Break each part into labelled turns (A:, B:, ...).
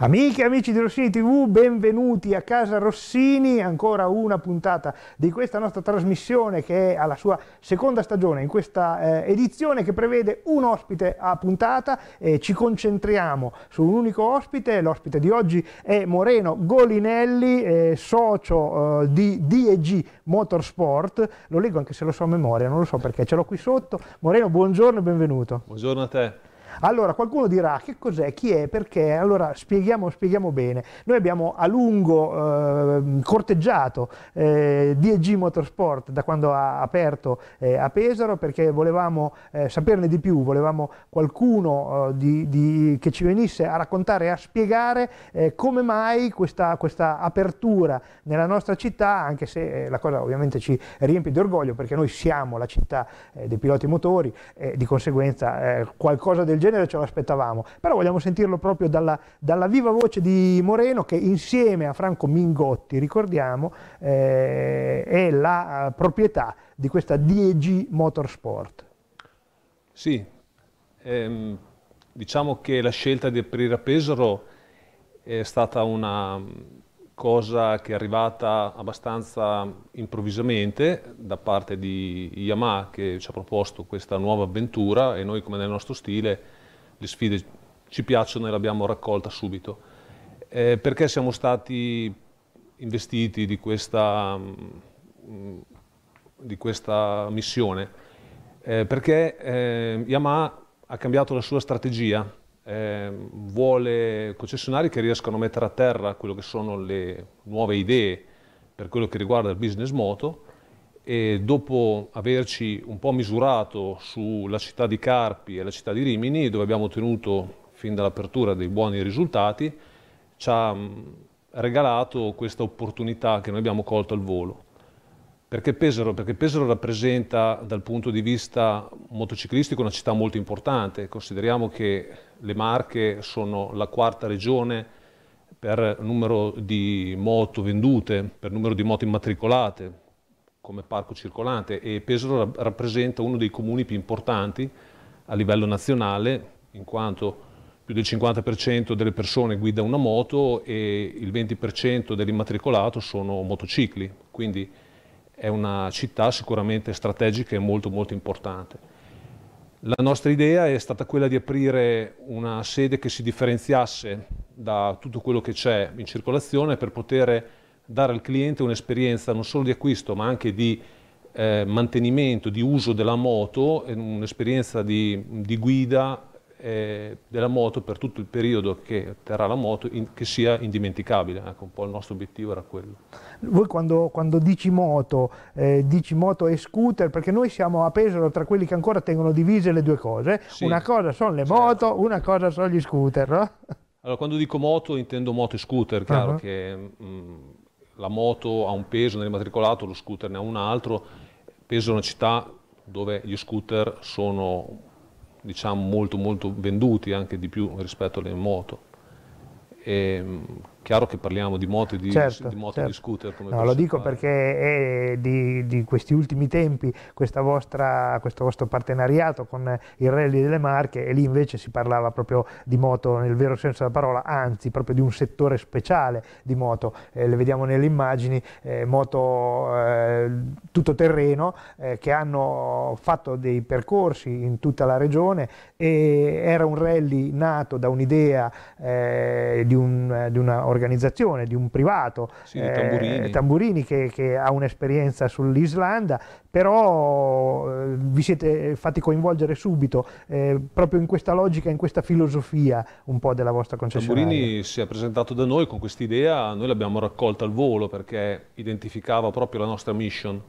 A: Amiche e amici di Rossini TV, benvenuti a casa Rossini, ancora una puntata di questa nostra trasmissione che è alla sua seconda stagione, in questa eh, edizione che prevede un ospite a puntata e ci concentriamo su un unico ospite, l'ospite di oggi è Moreno Golinelli, eh, socio eh, di DEG Motorsport, lo leggo anche se lo so a memoria, non lo so perché ce l'ho qui sotto. Moreno, buongiorno e benvenuto.
B: Buongiorno a te.
A: Allora, qualcuno dirà che cos'è, chi è, perché? Allora, spieghiamo, spieghiamo bene. Noi abbiamo a lungo eh, corteggiato eh, DG Motorsport da quando ha aperto eh, a Pesaro perché volevamo eh, saperne di più, volevamo qualcuno eh, di, di, che ci venisse a raccontare e a spiegare eh, come mai questa, questa, apertura nella nostra città, anche se la cosa ovviamente ci riempie di orgoglio perché noi siamo la città dei piloti motori e di conseguenza qualcosa del genere genere ce lo aspettavamo, però vogliamo sentirlo proprio dalla, dalla, viva voce di Moreno che insieme a Franco Mingotti, ricordiamo, eh, è la uh, proprietà di questa DEG Motorsport.
B: Sì, ehm, diciamo che la scelta di aprire a Pesaro è stata una cosa che è arrivata abbastanza improvvisamente da parte di Yamaha che ci ha proposto questa nuova avventura e noi come nel nostro stile le sfide ci piacciono e l'abbiamo raccolta subito. Eh, perché siamo stati investiti di questa, mm, di questa missione? Eh, perché eh, Yamaha ha cambiato la sua strategia, eh, vuole concessionari che riescano a mettere a terra quello che sono le nuove idee per quello che riguarda il business moto e dopo averci un po' misurato sulla città di Carpi e la città di Rimini, dove abbiamo ottenuto fin dall'apertura dei buoni risultati, ci ha regalato questa opportunità che noi abbiamo colto al volo. Perché Pesaro? Perché Pesaro rappresenta dal punto di vista motociclistico una città molto importante. Consideriamo che le Marche sono la quarta regione per numero di moto vendute, per numero di moto immatricolate, come parco circolante e Pesaro rappresenta uno dei comuni più importanti a livello nazionale in quanto più del 50% delle persone guida una moto e il 20% dell'immatricolato sono motocicli, quindi è una città sicuramente strategica e molto molto importante. La nostra idea è stata quella di aprire una sede che si differenziasse da tutto quello che c'è in circolazione per poter dare al cliente un'esperienza non solo di acquisto ma anche di eh, mantenimento, di uso della moto, un'esperienza di, di, guida eh, della moto per tutto il periodo che terrà la moto in, che sia indimenticabile, ecco un po' il nostro obiettivo era quello.
A: Voi quando, quando dici moto, eh, dici moto e scooter, perché noi siamo a Pesaro tra quelli che ancora tengono divise le due cose, sì. una cosa sono le certo. moto, una cosa sono gli scooter, no?
B: Allora, quando dico moto intendo moto e scooter, chiaro uh -huh. che mh, mm, la moto ha un peso nell'immatricolato, lo scooter ne ha un altro, peso è una città dove gli scooter sono diciamo, molto, molto venduti anche di più rispetto alle moto. E, chiaro che parliamo di moto e di, certo, di, moto certo. di scooter.
A: no, lo dico fare. perché è di, di, questi ultimi tempi vostra, questo vostro partenariato con il Rally delle Marche e lì invece si parlava proprio di moto nel vero senso della parola, anzi proprio di un settore speciale di moto. Eh, le vediamo nelle immagini, eh, moto eh, tutto terreno eh, che hanno fatto dei percorsi in tutta la regione e era un rally nato da un'idea eh, di, un, di, una organizzazione, di un privato,
B: sì, eh, Tamburini,
A: Tamburini che, che, ha un'esperienza sull'Islanda, però eh, vi siete fatti coinvolgere subito eh, proprio in questa logica, in questa filosofia un po' della vostra concessionaria.
B: Tamburini si è presentato da noi con questa idea, noi l'abbiamo raccolta al volo perché identificava proprio la nostra mission,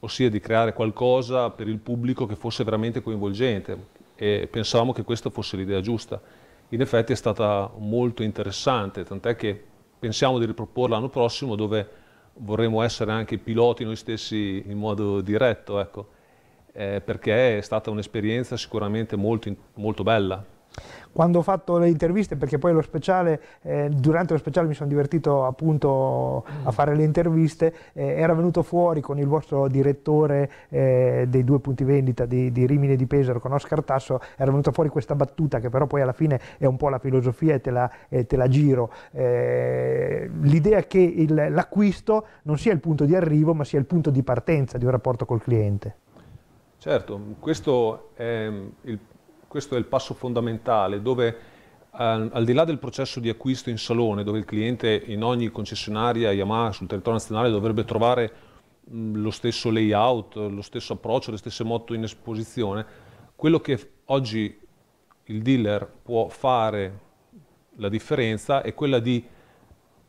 B: ossia di creare qualcosa per il pubblico che fosse veramente coinvolgente e pensavamo che questa fosse l'idea giusta. In effetti è stata molto interessante, tant'è che pensiamo di riproporla l'anno prossimo dove vorremmo essere anche piloti noi stessi in modo diretto, ecco, eh, perché è stata un'esperienza sicuramente molto, molto bella.
A: Quando ho fatto le interviste, perché poi lo speciale, eh, durante lo speciale mi sono divertito appunto a fare le interviste, eh, era venuto fuori con il vostro direttore eh, dei due punti vendita di, di, Rimini e di Pesaro, con Oscar Tasso, era venuta fuori questa battuta che però poi alla fine è un po' la filosofia e te la, te la giro. Eh, l'idea che l'acquisto non sia il punto di arrivo, ma sia il punto di partenza di un rapporto col cliente.
B: Certo, questo è il questo è il passo fondamentale dove al, di là del processo di acquisto in salone, dove il cliente in ogni concessionaria Yamaha sul territorio nazionale dovrebbe trovare mh, lo stesso layout, lo stesso approccio, le stesse moto in esposizione, quello che oggi il dealer può fare la differenza è quella di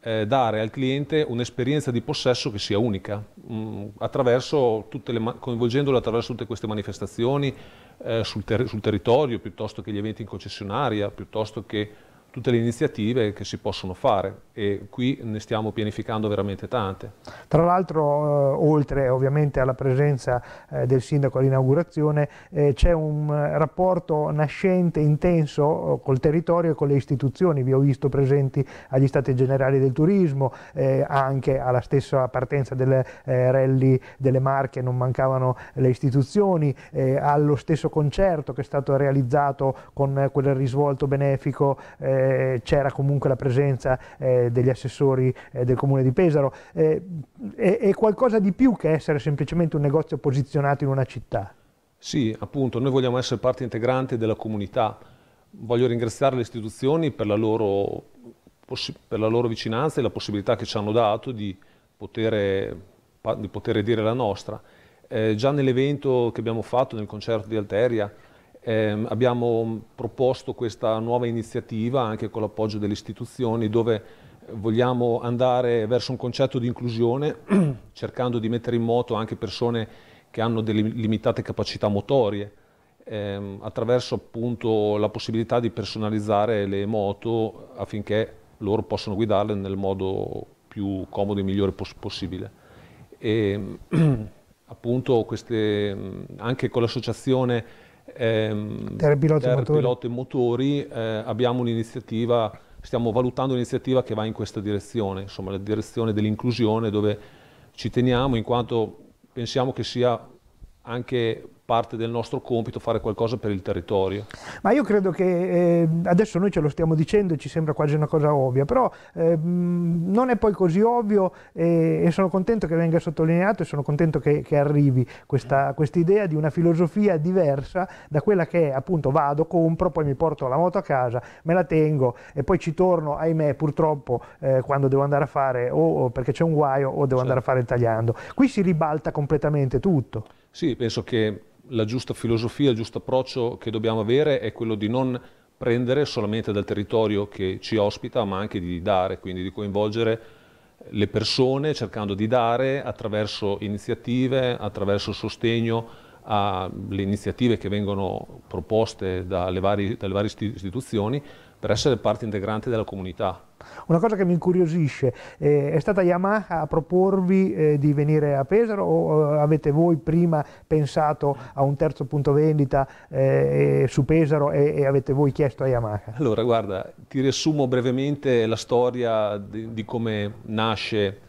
B: eh, dare al cliente un'esperienza di possesso che sia unica, mh, attraverso tutte le, coinvolgendolo attraverso tutte queste manifestazioni eh, sul, ter sul territorio, piuttosto che gli eventi in concessionaria, piuttosto che tutte le iniziative che si possono fare e qui ne stiamo pianificando veramente tante.
A: Tra l'altro, eh, oltre ovviamente alla presenza eh, del sindaco all'inaugurazione, eh, c'è un eh, rapporto nascente, intenso eh, col territorio e con le istituzioni. Vi ho visto presenti agli Stati Generali del Turismo, eh, anche alla stessa partenza del rally delle Marche non mancavano le istituzioni, allo stesso concerto che è stato realizzato con quel risvolto benefico c'era comunque la presenza eh, degli assessori eh, del comune di Pesaro. Eh, è, è qualcosa di più che essere semplicemente un negozio posizionato in una città.
B: Sì, appunto, noi vogliamo essere parte integrante della comunità. Voglio ringraziare le istituzioni per la loro, per la loro vicinanza e la possibilità che ci hanno dato di poter, di poter dire la nostra. Eh, già nell'evento che abbiamo fatto, nel concerto di Alteria, eh, abbiamo proposto questa nuova iniziativa anche con l'appoggio delle istituzioni dove vogliamo andare verso un concetto di inclusione cercando di mettere in moto anche persone che hanno delle limitate capacità motorie ehm, attraverso appunto la possibilità di personalizzare le moto affinché loro possano guidarle nel modo più comodo e migliore poss possibile. E, appunto queste, anche con l'associazione
A: ehm, Terra pilota
B: e motori, motori eh, abbiamo un'iniziativa, stiamo valutando un'iniziativa che va in questa direzione, insomma la direzione dell'inclusione dove ci teniamo in quanto pensiamo che sia anche parte del nostro compito fare qualcosa per il territorio.
A: Ma io credo che eh, adesso noi ce lo stiamo dicendo e ci sembra quasi una cosa ovvia, però eh, non è poi così ovvio e, e, sono contento che venga sottolineato e sono contento che, che arrivi questa quest idea di una filosofia diversa da quella che è appunto vado, compro, poi mi porto la moto a casa, me la tengo e poi ci torno, ahimè purtroppo eh, quando devo andare a fare o, o perché c'è un guaio o devo certo. andare a fare il tagliando. Qui si ribalta completamente tutto.
B: Sì, penso che la giusta filosofia, il giusto approccio che dobbiamo avere è quello di non prendere solamente dal territorio che ci ospita, ma anche di dare, quindi di coinvolgere le persone cercando di dare attraverso iniziative, attraverso sostegno alle iniziative che vengono proposte dalle varie, dalle varie istituzioni per essere parte integrante della comunità.
A: Una cosa che mi incuriosisce, eh, è stata Yamaha a proporvi eh, di venire a Pesaro o eh, avete voi prima pensato a un terzo punto vendita eh, su Pesaro e, e, avete voi chiesto a Yamaha?
B: Allora guarda, ti riassumo brevemente la storia di, di come nasce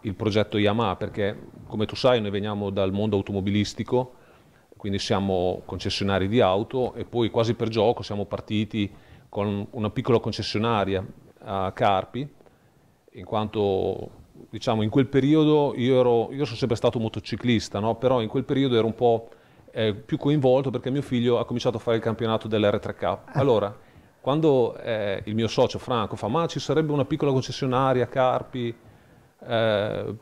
B: il progetto Yamaha perché come tu sai noi veniamo dal mondo automobilistico quindi siamo concessionari di auto e poi quasi per gioco siamo partiti con una piccola concessionaria a Carpi, in quanto diciamo, in quel periodo io, ero, io sono sempre stato motociclista, no? però in quel periodo ero un po' eh, più coinvolto perché mio figlio ha cominciato a fare il campionato dell'R3K. Ah. Allora, quando eh, il mio socio Franco fa ma ci sarebbe una piccola concessionaria a Carpi eh,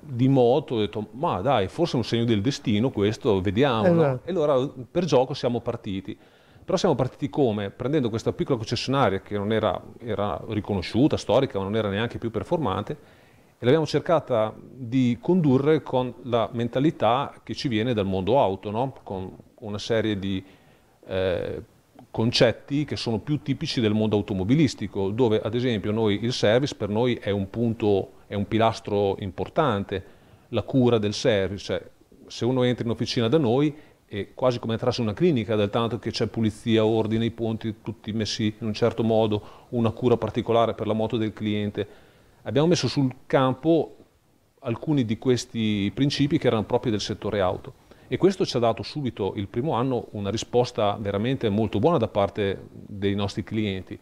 B: di moto, ho detto ma dai, forse è un segno del destino questo, vediamo. Esatto. No? E allora per gioco siamo partiti. Però siamo partiti come? Prendendo questa piccola concessionaria che non era, era riconosciuta, storica, ma non era neanche più performante, e l'abbiamo cercata di condurre con la mentalità che ci viene dal mondo auto, no? con una serie di eh, concetti che sono più tipici del mondo automobilistico, dove ad esempio noi, il service per noi è un punto, è un pilastro importante, la cura del service, cioè se uno entra in officina da noi è quasi come entrarsi in una clinica, del tanto che c'è pulizia, ordine, i ponti tutti messi in un certo modo, una cura particolare per la moto del cliente. Abbiamo messo sul campo alcuni di questi principi che erano propri del settore auto e questo ci ha dato subito il primo anno una risposta veramente molto buona da parte dei nostri clienti,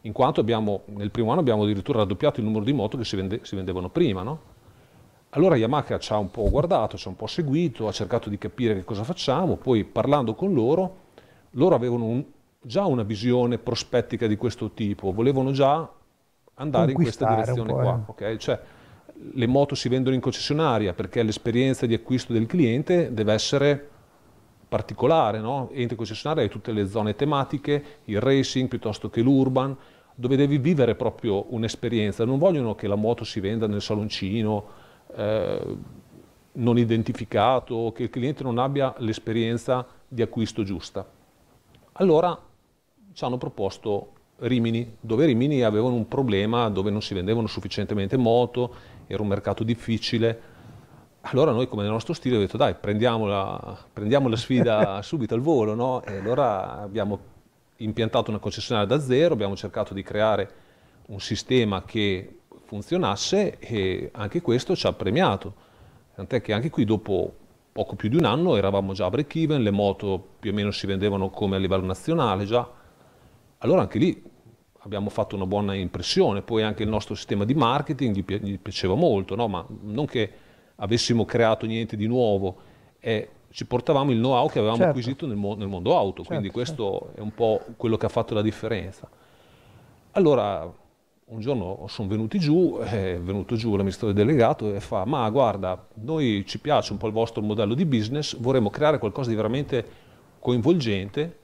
B: in quanto abbiamo, nel primo anno abbiamo addirittura raddoppiato il numero di moto che si, vende, si vendevano prima. No? Allora Yamaha ci ha un po' guardato, ci ha un po' seguito, ha cercato di capire che cosa facciamo, poi parlando con loro, loro avevano un, già una visione prospettica di questo tipo, volevano già andare in questa direzione qua. Eh. Okay? Cioè, le moto si vendono in concessionaria perché l'esperienza di acquisto del cliente deve essere particolare, no? entri in concessionaria hai tutte le zone tematiche, il racing piuttosto che l'urban, dove devi vivere proprio un'esperienza, non vogliono che la moto si venda nel saloncino eh, non identificato, che il cliente non abbia l'esperienza di acquisto giusta. Allora ci hanno proposto Rimini, dove Rimini avevano un problema dove non si vendevano sufficientemente moto, era un mercato difficile. Allora noi come nel nostro stile abbiamo detto dai prendiamo la, prendiamo la sfida subito al volo no? e allora abbiamo impiantato una concessionaria da zero, abbiamo cercato di creare un sistema che funzionasse e anche questo ci ha premiato. Tant'è che anche qui dopo poco più di un anno eravamo già a break even, le moto più o meno si vendevano come a livello nazionale già. Allora anche lì abbiamo fatto una buona impressione, poi anche il nostro sistema di marketing gli, pi gli piaceva molto, no? ma non che avessimo creato niente di nuovo, eh, ci portavamo il know-how che avevamo certo. acquisito nel, mo nel, mondo auto, certo, quindi questo certo. è un po' quello che ha fatto la differenza. Allora un giorno sono venuti giù, è venuto giù l'amministratore delegato e fa ma guarda, noi ci piace un po' il vostro modello di business, vorremmo creare qualcosa di veramente coinvolgente,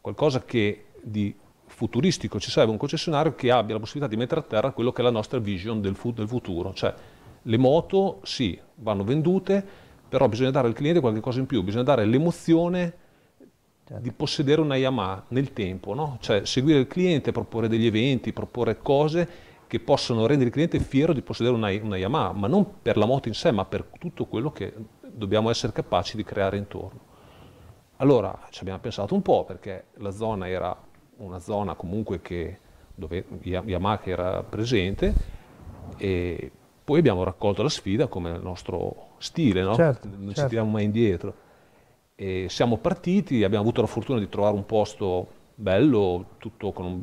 B: qualcosa che di futuristico, ci serve un concessionario che abbia la possibilità di mettere a terra quello che è la nostra vision del, fu del futuro, cioè le moto sì, vanno vendute, però bisogna dare al cliente qualcosa in più, bisogna dare l'emozione certo. di possedere una Yamaha nel tempo, no? cioè seguire il cliente, proporre degli eventi, proporre cose che possono rendere il cliente fiero di possedere una, una Yamaha, ma non per la moto in sé, ma per tutto quello che dobbiamo essere capaci di creare intorno. Allora ci abbiamo pensato un po' perché la zona era una zona comunque che, dove Yamaha era presente e poi abbiamo raccolto la sfida come il nostro stile, no? certo, non certo. ci tiriamo mai indietro. E siamo partiti, abbiamo avuto la fortuna di trovare un posto bello, tutto con un,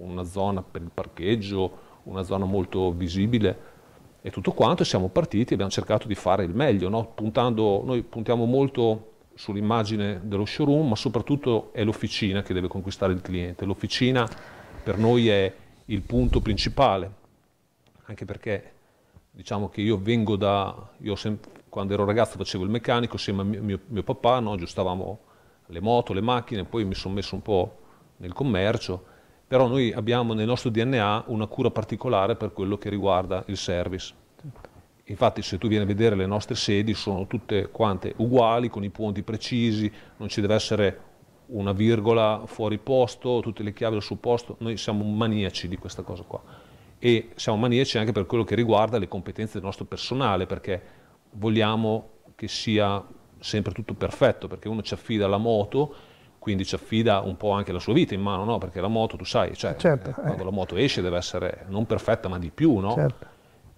B: una zona per il parcheggio, una zona molto visibile e tutto quanto, siamo partiti e abbiamo cercato di fare il meglio, no? Puntando, noi puntiamo molto sull'immagine dello showroom, ma soprattutto è l'officina che deve conquistare il cliente. L'officina per noi è il punto principale, anche perché diciamo che io vengo da, io quando ero ragazzo facevo il meccanico insieme a mio, mio, mio papà, no? aggiustavamo le moto, le macchine, poi mi sono messo un po' nel commercio, però noi abbiamo nel nostro DNA una cura particolare per quello che riguarda il service. Infatti se tu vieni a vedere le nostre sedi sono tutte quante uguali, con i punti precisi, non ci deve essere una virgola fuori posto, tutte le chiavi al suo posto, noi siamo maniaci di questa cosa qua e siamo maniaci anche per quello che riguarda le competenze del nostro personale perché vogliamo che sia sempre tutto perfetto perché uno ci affida la moto quindi ci affida un po' anche la sua vita in mano, no? Perché la moto, tu sai, cioè, certo, eh, quando eh. la moto esce deve essere non perfetta ma di più, no? Certo.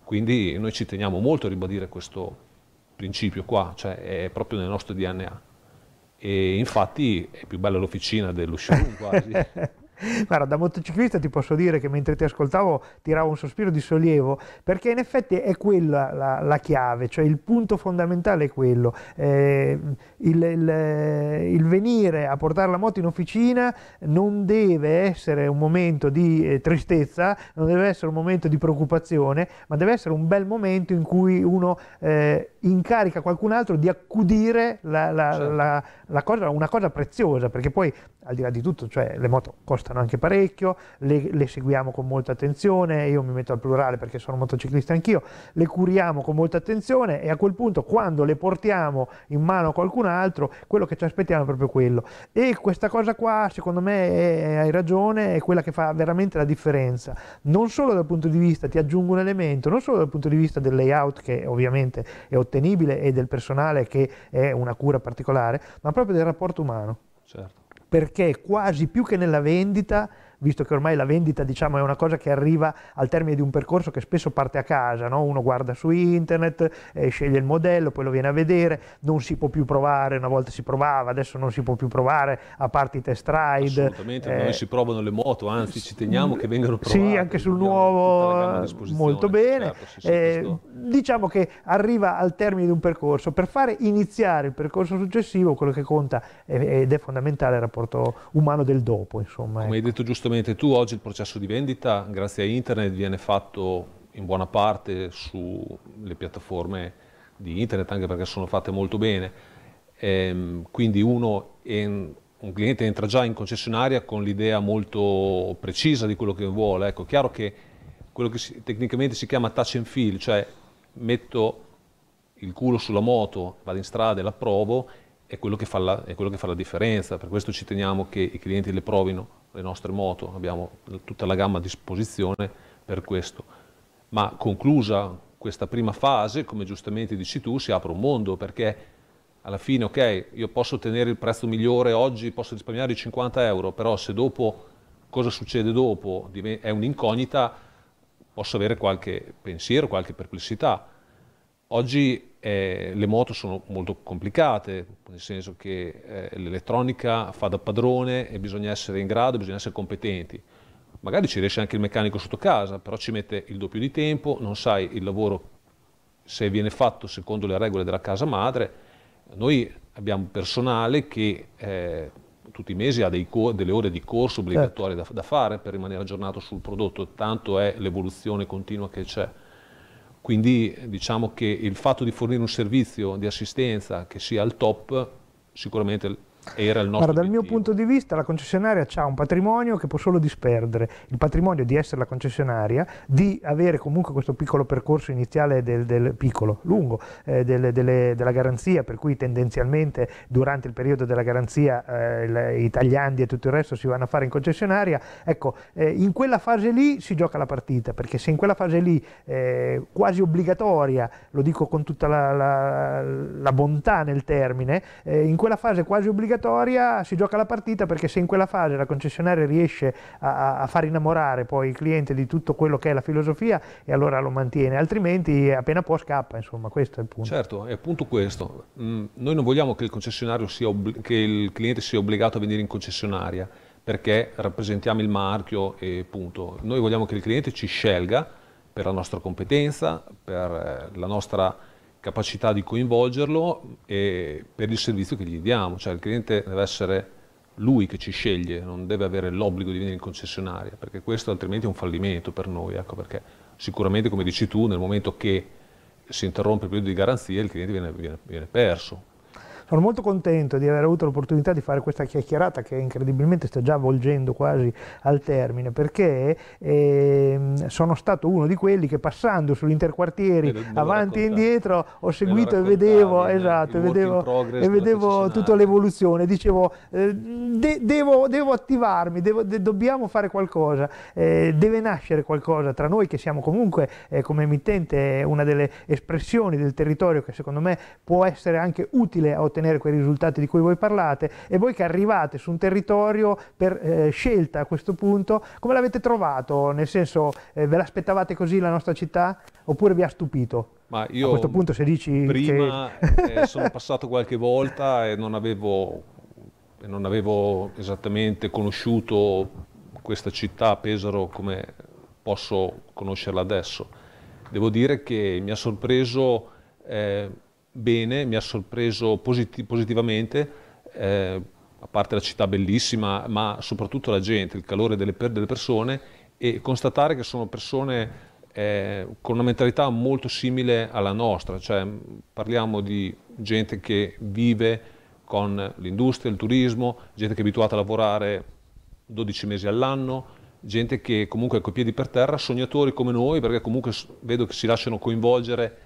B: Quindi noi ci teniamo molto a ribadire questo principio qua, cioè è proprio nel nostro DNA. E infatti è più bella l'officina dello showroom quasi.
A: Guarda, da motociclista ti posso dire che mentre ti ascoltavo tiravo un sospiro di sollievo, perché in effetti è quella la, la chiave, cioè il punto fondamentale è quello. Eh, il, il, il, venire a portare la moto in officina non deve essere un momento di eh, tristezza, non deve essere un momento di preoccupazione, ma deve essere un bel momento in cui uno eh, incarica qualcun altro di accudire la, la, certo. la, cosa, una cosa preziosa, perché poi al di là di tutto, cioè le moto costano anche parecchio, le, le, seguiamo con molta attenzione, io mi metto al plurale perché sono motociclista anch'io, le curiamo con molta attenzione e a quel punto quando le portiamo in mano a qualcun altro, quello che ci aspettiamo è proprio quello. E questa cosa qua, secondo me, è, hai ragione, è quella che fa veramente la differenza, non solo dal punto di vista, ti aggiungo un elemento, non solo dal punto di vista del layout che ovviamente è ottenibile e del personale che è una cura particolare, ma proprio del rapporto umano.
B: Certo
A: perché quasi più che nella vendita visto che ormai la vendita diciamo, è una cosa che arriva al termine di un percorso che spesso parte a casa, no? uno guarda su internet, eh, sceglie il modello, poi lo viene a vedere, non si può più provare, una volta si provava, adesso non si può più provare a parte i test ride.
B: Assolutamente, eh, non si provano le moto, anzi ci teniamo che vengano provate.
A: Sì, anche sul nuovo molto bene. Certo, sì, sì, eh, diciamo che arriva al termine di un percorso, per fare iniziare il percorso successivo quello che conta ed è fondamentale il rapporto umano del dopo. Insomma,
B: Come ecco. hai detto giustamente giustamente tu, oggi il processo di vendita, grazie a internet, viene fatto in buona parte sulle piattaforme di internet, anche perché sono fatte molto bene. Ehm, quindi uno, en, un cliente entra già in concessionaria con l'idea molto precisa di quello che vuole. Ecco, chiaro che quello che si, tecnicamente si chiama touch and feel, cioè metto il culo sulla moto, vado in strada e la provo, è quello, la, è quello che fa la differenza. Per questo ci teniamo che i clienti le provino le nostre moto, abbiamo tutta la gamma a disposizione per questo. Ma conclusa questa prima fase, come giustamente dici tu, si apre un mondo perché alla fine, ok, io posso ottenere il prezzo migliore oggi, posso risparmiare i 50 euro, però se dopo cosa succede dopo è un'incognita, posso avere qualche pensiero, qualche perplessità. Oggi eh, le moto sono molto complicate, nel senso che eh, l'elettronica fa da padrone e bisogna essere in grado, bisogna essere competenti. Magari ci riesce anche il meccanico sotto casa, però ci mette il doppio di tempo, non sai il lavoro se viene fatto secondo le regole della casa madre. Noi abbiamo personale che eh, tutti i mesi ha delle ore di corso obbligatorie certo. da, da fare per rimanere aggiornato sul prodotto, tanto è l'evoluzione continua che c'è. Quindi diciamo che il fatto di fornire un servizio di assistenza che sia al top sicuramente era il nostro
A: Guarda, dal mio punto di vista la concessionaria ha un patrimonio che può solo disperdere, il patrimonio di essere la concessionaria, di avere comunque questo piccolo percorso iniziale del, del piccolo, lungo, eh, delle, delle, della garanzia, per cui tendenzialmente durante il periodo della garanzia eh, i tagliandi e tutto il resto si vanno a fare in concessionaria, ecco, eh, in quella fase lì si gioca la partita, perché se in quella fase lì eh, quasi obbligatoria, lo dico con tutta la, la, la bontà nel termine, eh, in quella fase quasi obbligatoria obbligatoria si gioca la partita perché se in quella fase la concessionaria riesce a, a, far innamorare poi il cliente di tutto quello che è la filosofia e allora lo mantiene, altrimenti appena può scappa, insomma questo è il punto.
B: Certo, è appunto questo. Mm, noi non vogliamo che il, concessionario sia che il cliente sia obbligato a venire in concessionaria perché rappresentiamo il marchio e punto. Noi vogliamo che il cliente ci scelga per la nostra competenza, per eh, la nostra capacità di coinvolgerlo e per il servizio che gli diamo, cioè il cliente deve essere lui che ci sceglie, non deve avere l'obbligo di venire in concessionaria, perché questo altrimenti è un fallimento per noi, ecco, perché sicuramente come dici tu nel momento che si interrompe il periodo di garanzia il cliente viene, viene, viene perso,
A: sono molto contento di aver avuto l'opportunità di fare questa chiacchierata che incredibilmente sta già volgendo quasi al termine perché eh, sono stato uno di quelli che passando sull'interquartieri avanti e indietro ho seguito e vedevo, esatto, e vedevo, e vedevo tutta l'evoluzione, dicevo eh, de devo, devo, attivarmi, devo, de dobbiamo fare qualcosa, eh, deve nascere qualcosa tra noi che siamo comunque eh, come emittente una delle espressioni del territorio che secondo me può essere anche utile a ottenere ottenere quei risultati di cui voi parlate e voi che arrivate su un territorio per eh, scelta a questo punto, come l'avete trovato? Nel senso, eh, ve l'aspettavate così la nostra città oppure vi ha stupito?
B: Ma io a questo punto se dici prima che... eh, sono passato qualche volta e non avevo, non avevo esattamente conosciuto questa città, Pesaro, come posso conoscerla adesso. Devo dire che mi ha sorpreso eh, bene, mi ha sorpreso posit positivamente, eh, a parte la città bellissima, ma soprattutto la gente, il calore delle, delle persone e constatare che sono persone eh, con una mentalità molto simile alla nostra, cioè parliamo di gente che vive con l'industria, il turismo, gente che è abituata a lavorare 12 mesi all'anno, gente che comunque è coi piedi per terra, sognatori come noi, perché comunque vedo che si lasciano coinvolgere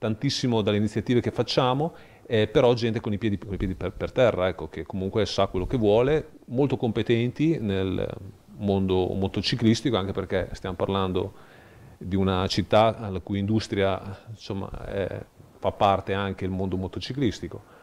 B: tantissimo dalle iniziative che facciamo, eh, però gente con i piedi, con i piedi per, per, terra, ecco, che comunque sa quello che vuole, molto competenti nel mondo motociclistico, anche perché stiamo parlando di una città la cui industria insomma, è, fa parte anche il mondo motociclistico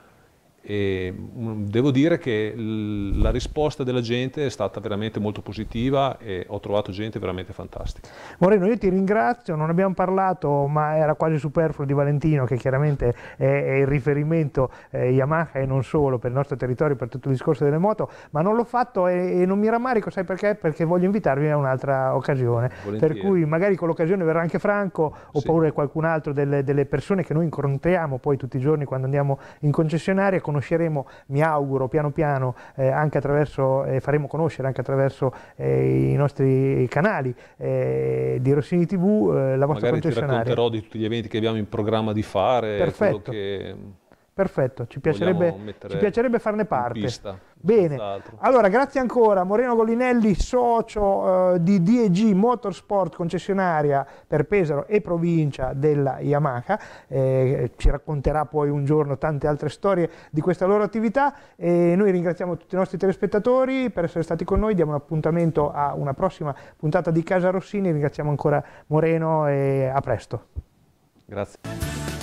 B: e mm, devo dire che la risposta della gente è stata veramente molto positiva e ho trovato gente veramente fantastica.
A: Moreno, io ti ringrazio, non abbiamo parlato, ma era quasi superfluo di Valentino, che chiaramente è, il riferimento eh, Yamaha e non solo per il nostro territorio, per tutto il discorso delle moto, ma non l'ho fatto e, e, non mi rammarico, sai perché? Perché voglio invitarvi a un'altra occasione, Volentieri. per cui magari con l'occasione verrà anche Franco oppure sì. qualcun altro delle, delle persone che noi incontriamo poi tutti i giorni quando andiamo in concessionaria con conosceremo, mi auguro, piano piano, eh, anche attraverso, eh, faremo conoscere anche attraverso eh, i nostri canali eh, di Rossini TV eh, la vostra
B: Magari
A: concessionaria.
B: Magari ti racconterò di tutti gli eventi che abbiamo in programma di fare,
A: Perfetto. Perfetto, ci piacerebbe, ci piacerebbe farne parte.
B: Pista,
A: Bene, allora grazie ancora Moreno Golinelli, socio uh, di DEG Motorsport, concessionaria per Pesaro e provincia della Yamaha, eh, ci racconterà poi un giorno tante altre storie di questa loro attività e noi ringraziamo tutti i nostri telespettatori per essere stati con noi, diamo un appuntamento a una prossima puntata di Casa Rossini, ringraziamo ancora Moreno e a presto.
B: Grazie.